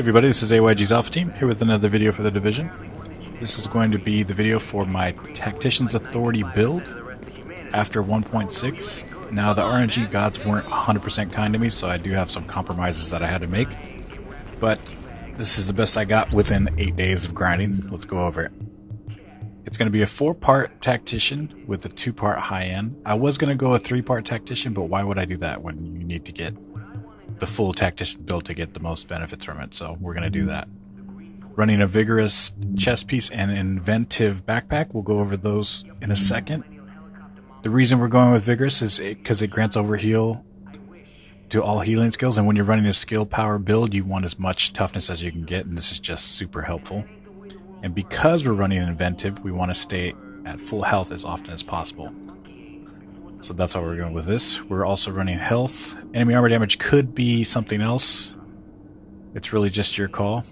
everybody, this is AYG's Alpha Team, here with another video for the Division. This is going to be the video for my Tactician's Authority build after 1.6. Now, the RNG gods weren't 100% kind to me, so I do have some compromises that I had to make. But this is the best I got within 8 days of grinding. Let's go over it. It's going to be a 4-part Tactician with a 2-part high-end. I was going to go a 3-part Tactician, but why would I do that when you need to get the full tactician build to get the most benefits from it. So we're going to do that. Running a vigorous chest piece and inventive backpack. We'll go over those in a second. The reason we're going with vigorous is because it, it grants overheal to all healing skills. And when you're running a skill power build, you want as much toughness as you can get. And this is just super helpful. And because we're running inventive, we want to stay at full health as often as possible. So that's how we're going with this. We're also running health. Enemy armor damage could be something else. It's really just your call.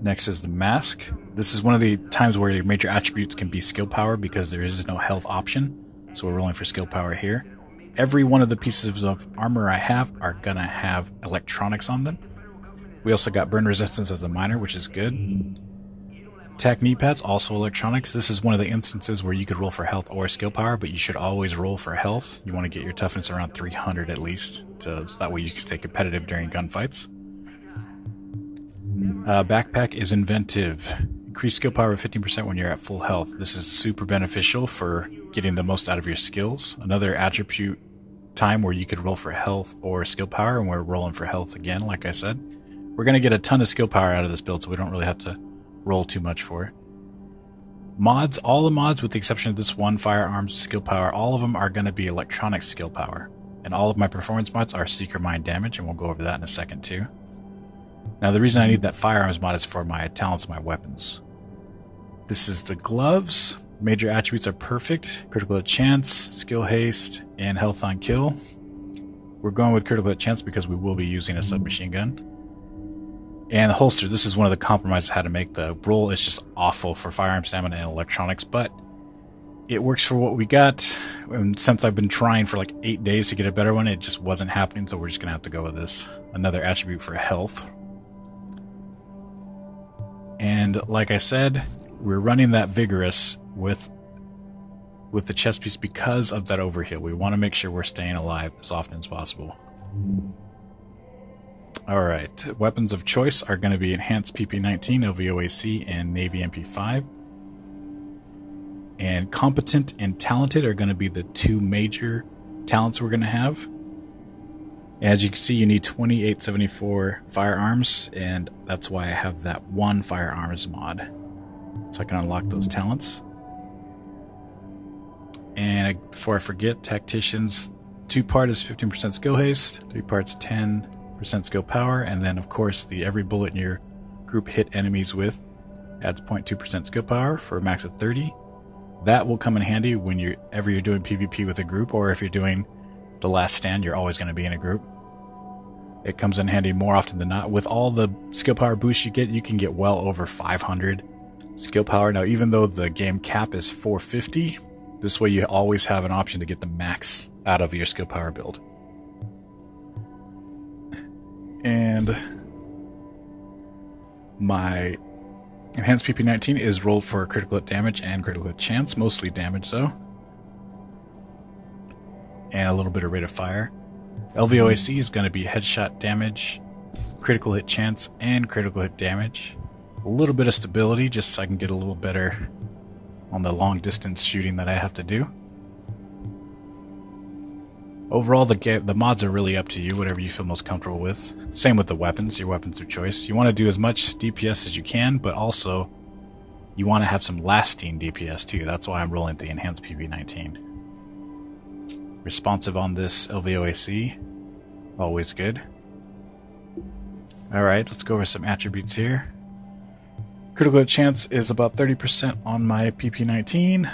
Next is the mask. This is one of the times where your major attributes can be skill power because there is no health option. So we're rolling for skill power here. Every one of the pieces of armor I have are gonna have electronics on them. We also got burn resistance as a minor, which is good. Tac knee pads, also electronics. This is one of the instances where you could roll for health or skill power, but you should always roll for health. You want to get your toughness around 300 at least, to, so that way you can stay competitive during gunfights. Uh, backpack is inventive. Increase skill power of 15% when you're at full health. This is super beneficial for getting the most out of your skills. Another attribute time where you could roll for health or skill power, and we're rolling for health again, like I said. We're going to get a ton of skill power out of this build, so we don't really have to roll too much for. Mods, all the mods with the exception of this one firearms skill power, all of them are going to be electronic skill power. And all of my performance mods are Seeker Mine damage, and we'll go over that in a second too. Now the reason I need that firearms mod is for my talents and my weapons. This is the gloves. Major attributes are perfect. Critical hit chance, skill haste, and health on kill. We're going with critical hit chance because we will be using a submachine gun. And the holster, this is one of the compromises I had to make. The roll is just awful for firearm stamina and electronics, but it works for what we got. And since I've been trying for like eight days to get a better one, it just wasn't happening, so we're just gonna have to go with this. Another attribute for health. And like I said, we're running that vigorous with with the chest piece because of that overheal. We want to make sure we're staying alive as often as possible. Alright, weapons of choice are going to be Enhanced PP-19, LVOAC, and Navy MP5. And Competent and Talented are going to be the two major talents we're going to have. As you can see, you need 2874 firearms, and that's why I have that one firearms mod. So I can unlock those talents. And before I forget, Tacticians, two part is 15% skill haste, three parts 10 percent skill power, and then of course the every bullet in your group hit enemies with adds 0.2% skill power for a max of 30. That will come in handy when you're ever you're doing PvP with a group, or if you're doing the last stand, you're always going to be in a group. It comes in handy more often than not. With all the skill power boosts you get, you can get well over 500 skill power. Now, even though the game cap is 450, this way you always have an option to get the max out of your skill power build. And my enhanced PP19 is rolled for critical hit damage and critical hit chance, mostly damage though. And a little bit of rate of fire. LVOAC is going to be headshot damage, critical hit chance, and critical hit damage. A little bit of stability just so I can get a little better on the long distance shooting that I have to do. Overall, the the mods are really up to you, whatever you feel most comfortable with. Same with the weapons, your weapons of choice. You want to do as much DPS as you can, but also you want to have some lasting DPS too. That's why I'm rolling the enhanced PP19. Responsive on this LVOAC, always good. Alright, let's go over some attributes here. Critical chance is about 30% on my PP19.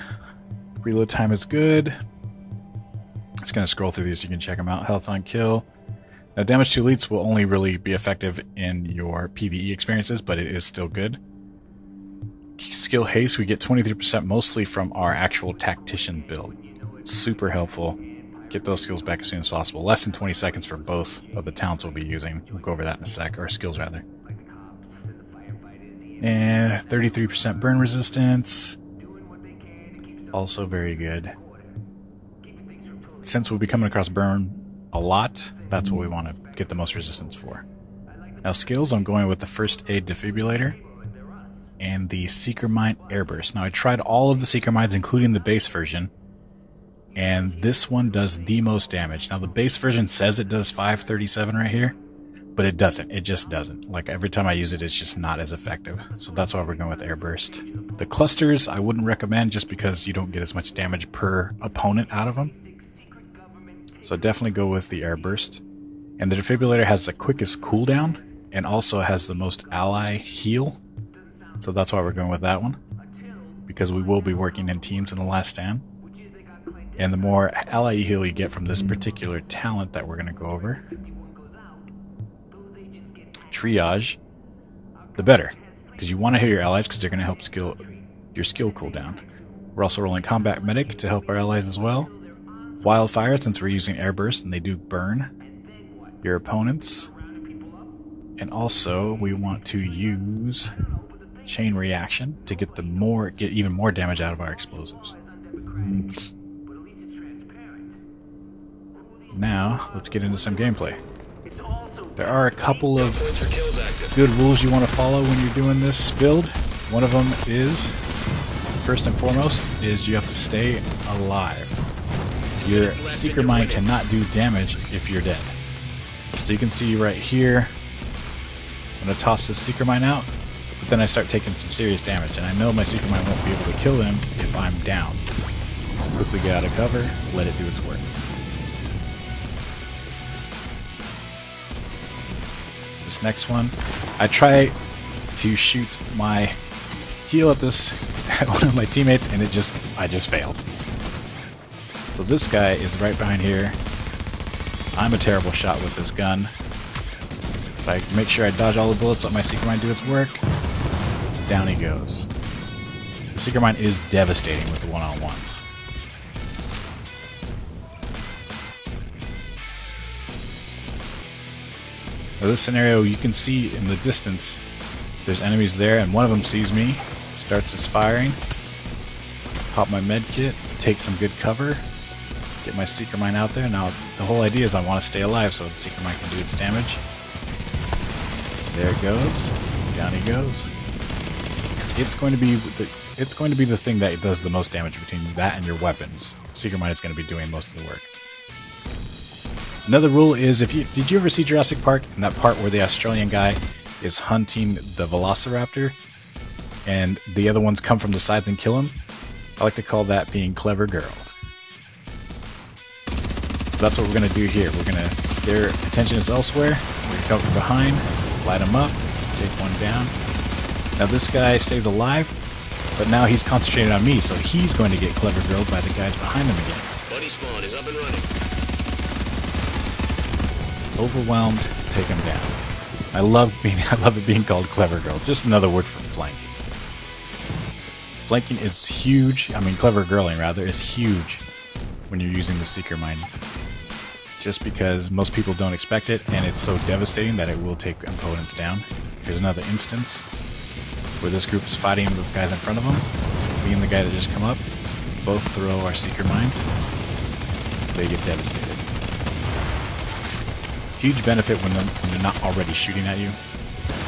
Reload time is good. It's going to scroll through these. You can check them out. Health on kill. Now, damage to elites will only really be effective in your PvE experiences, but it is still good. Skill haste, we get 23% mostly from our actual tactician build. Super helpful. Get those skills back as soon as possible. Less than 20 seconds for both of the talents we'll be using. We'll go over that in a sec, or skills rather. And 33% burn resistance. Also very good. Since we'll be coming across burn a lot, that's what we want to get the most resistance for. Now skills, I'm going with the first aid defibrillator and the Seeker Mine Airburst. Now I tried all of the Seeker Mines, including the base version, and this one does the most damage. Now the base version says it does 537 right here, but it doesn't. It just doesn't. Like every time I use it, it's just not as effective. So that's why we're going with Airburst. The clusters I wouldn't recommend just because you don't get as much damage per opponent out of them. So definitely go with the Airburst. And the defibrillator has the quickest cooldown and also has the most ally heal. So that's why we're going with that one. Because we will be working in teams in the last stand. And the more ally heal you get from this particular talent that we're going to go over, triage, the better. Because you want to hit your allies because they're going to help skill your skill cooldown. We're also rolling combat medic to help our allies as well. Wildfire since we're using airburst and they do burn your opponents. And also we want to use chain reaction to get the more get even more damage out of our explosives. Now, let's get into some gameplay. There are a couple of good rules you want to follow when you're doing this build. One of them is, first and foremost, is you have to stay alive. Your Seeker Mine cannot do damage if you're dead. So you can see right here, I'm going to toss this Seeker Mine out, but then I start taking some serious damage, and I know my Seeker Mine won't be able to kill them if I'm down. Quickly get out of cover, let it do its work. This next one, I try to shoot my heal at this at one of my teammates, and it just I just failed. So this guy is right behind here. I'm a terrible shot with this gun. If I make sure I dodge all the bullets, let my Seeker Mine do its work, down he goes. The Seeker Mine is devastating with the one-on-ones. Now this scenario, you can see in the distance, there's enemies there, and one of them sees me, starts his firing, pop my med kit, take some good cover, get my Seeker Mine out there. Now, the whole idea is I want to stay alive so the Seeker Mine can do its damage. There it goes. Down he goes. It's going to be the, it's going to be the thing that does the most damage between that and your weapons. Seeker Mine is going to be doing most of the work. Another rule is if you did you ever see Jurassic Park and that part where the Australian guy is hunting the Velociraptor and the other ones come from the sides and kill him? I like to call that being clever girl. So that's what we're going to do here. We're going to, their attention is elsewhere. To come from behind, light them up, take one down. Now this guy stays alive, but now he's concentrated on me, so he's going to get clever grilled by the guys behind him again. Buddy spawn is up and running. overwhelmed, take him down. I love being I love it being called clever girl. Just another word for flank. Flanking is huge. I mean, clever girling rather is huge when you're using the seeker mine. Just because most people don't expect it, and it's so devastating that it will take opponents down. Here's another instance where this group is fighting with guys in front of them. Me and the guy that just come up both throw our seeker mines. They get devastated huge benefit when they're, when they're not already shooting at you.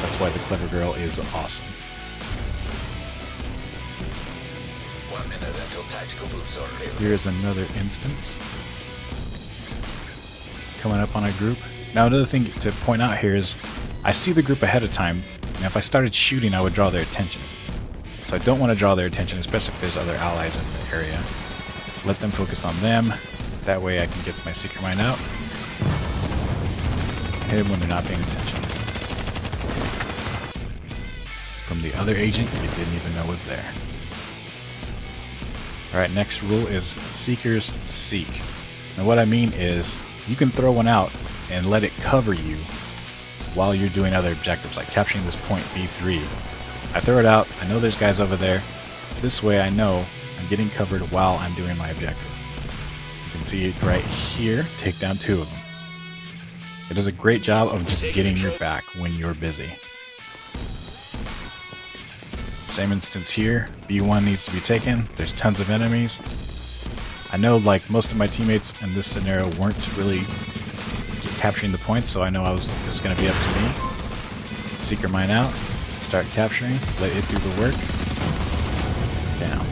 That's why the Clever Girl is awesome. Here's another instance. Coming up on a group. Now another thing to point out here is I see the group ahead of time, and if I started shooting I would draw their attention. So I don't want to draw their attention, especially if there's other allies in the area. Let them focus on them. That way I can get my Seeker Mine out hit him when they're not paying attention. From the other agent you didn't even know was there. Alright, next rule is Seekers Seek. Now what I mean is, you can throw one out and let it cover you while you're doing other objectives, like capturing this point B3. I throw it out, I know there's guys over there. This way I know I'm getting covered while I'm doing my objective. You can see it right here, take down two of them. It does a great job of just getting your back when you're busy. Same instance here. B1 needs to be taken. There's tons of enemies. I know like most of my teammates in this scenario weren't really capturing the points, so I know I was just going to be up to me. Seeker mine out, start capturing, let it do the work. Down.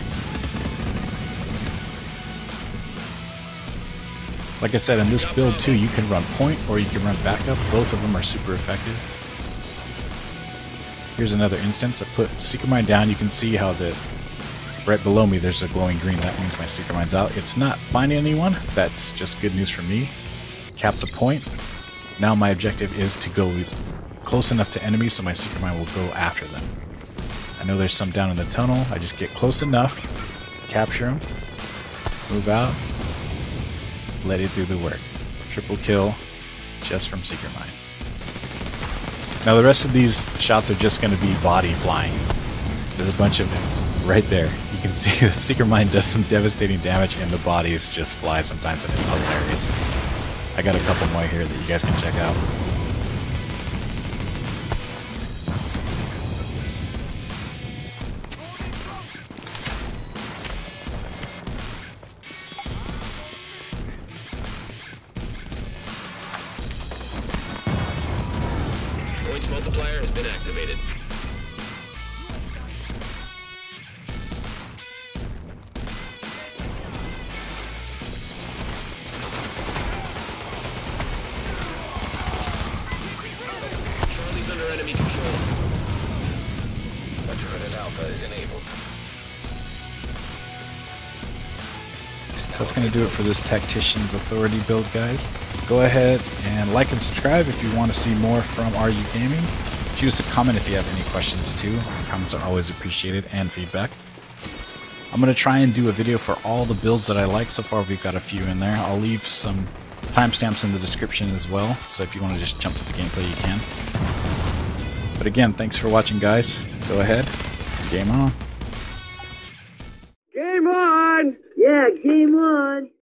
Like I said, in this build too, you can run point or you can run backup. Both of them are super effective. Here's another instance. I put Seeker Mine down. You can see how the right below me there's a glowing green. That means my Seeker Mine's out. It's not finding anyone. That's just good news for me. Cap the point. Now my objective is to go close enough to enemies so my Seeker Mine will go after them. I know there's some down in the tunnel. I just get close enough, capture them, move out, let it do the work. Triple kill just from Seeker Mine. Now the rest of these shots are just going to be body flying. There's a bunch of them right there. You can see that Seeker Mine does some devastating damage and the bodies just fly sometimes and it's hilarious. I got a couple more here that you guys can check out. Going to do it for this Tactician's Authority build, guys. Go ahead and like and subscribe if you want to see more from Are You Gaming. Choose to comment if you have any questions too. Comments are always appreciated and feedback. I'm going to try and do a video for all the builds that I like. So far we've got a few in there. I'll leave some timestamps in the description as well. So if you want to just jump to the gameplay, you can. But again, thanks for watching, guys. Go ahead. Game on. Game on! Yeah, game on!